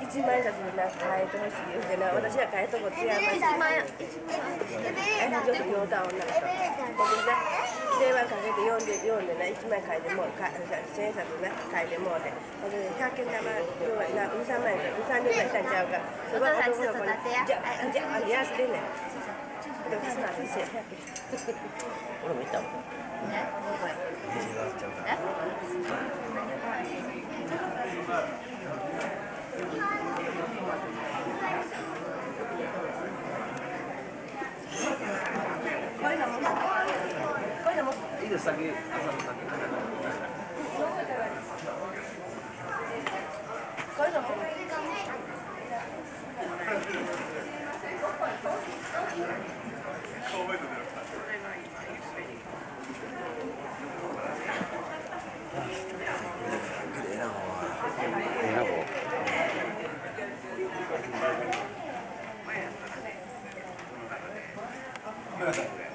一万円札でなん。か変えてほしい言うてな私は変えとこ違いますちょっと両端をなんか僕な電話かけて読んで読んでな一枚書いてもうか千円札な書いてもうてほんで百円玉要はな二三万円二三両ぐらいしたんちゃうかそこは男の子にじゃじゃあやってねでも私100円俺も行ったもんで先朝のだけ。